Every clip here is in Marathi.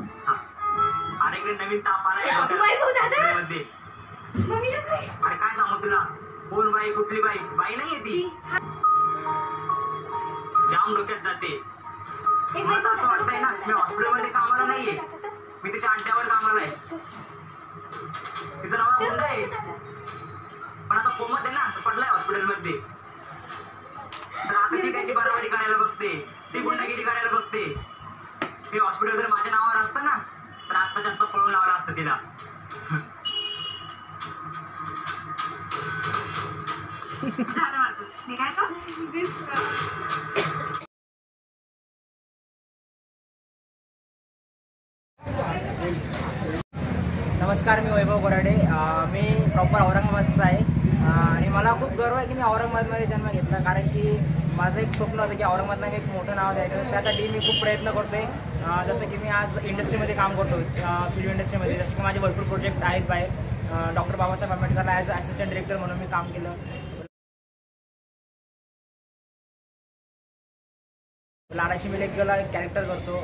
अरे इकडे नवीन ताप. वैभव दादा. मम्मीला काय? अरे काय सांगू तुला? कोण बाई कुठली बाई? बाई नाही ती. जाम डोक्यात जाते. मला तर असं वाटतंय ना मी हॉस्पिटलमध्ये कामाला नाहीये. मी तिच्या अंड्यावर कामाला आहे. तिचं नाव गुंड आहे. पण आता कोमत आहे ना पडलाय हॉस्पिटलमध्ये. तर आता ती त्याची बरोबरी करायला बघते. ती गुंडगिरी करायला बघते. ते हॉस्पिटल जर माझ्या नावावर असतं ना तर आत्ताच्या आत्ता पळून लावलं असतं तिला झालं माझं. निघायचं? नमस्कार मी वैभव गोराडे मी प्रॉपर औरंगाबादचा आहे आणि मला खूप गर्व आहे की मी औरंगाबादमध्ये जन्म घेतला कारण की माझं एक स्वप्न होतं की औरंगाबादला मी एक मोठं नाव द्यायचं. त्यासाठी मी खूप प्रयत्न करतोय. जसं की मी आज इंडस्ट्रीमध्ये काम करतो फिल्म इंडस्ट्रीमध्ये जसं की माझे भरपूर प्रोजेक्ट आहेत बाहेर. डॉक्टर बाबासाहेब आंबेडकरला ॲज असिस्टंट डिरेक्टर म्हणून मी काम केलं. लाडाची मी लेखला एक कॅरेक्टर करतो.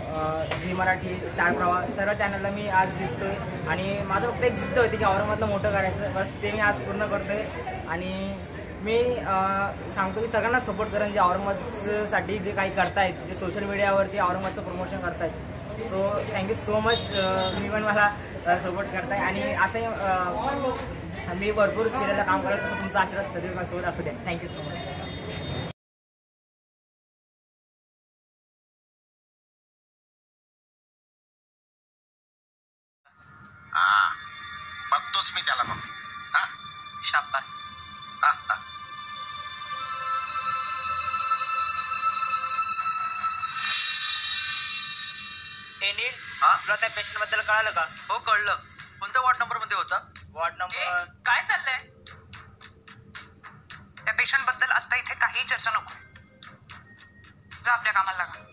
झी मराठी स्टार प्रवा सर्व चॅनलला मी आज दिसतोय. आणि माझं फक्त एक जिद्द होती की औरंगाबादला मोठं करायचं. बस ते मी आज पूर्ण करतोय. आणि मी सांगतो की सगळ्यांना सपोर्ट करेन जे औरंगाबादसाठी जे काही करतायत जे सोशल मीडियावरती औरंगाबादचं प्रमोशन करतायत. So thank you so much मी पण मला सपोर्ट करताय. आणि असंही मी भरपूर सिरियलला काम करत तसं तुमचा आशीर्वाद सदैव माझ्यासोबत असू द्या. थँक्यू सो मच बघतोच मी त्याला मग. हा? शाबास. हा हा? हे नील तुला त्या पेशंटबद्दल कळालं का? हो कळलं. कोणत्या वॉर्ड नंबरमध्ये होता? वॉर्ड नंबर काय चाललंय? त्या पेशंटबद्दल आता इथे काही चर्चा नको. जा आपल्या कामाला लागा.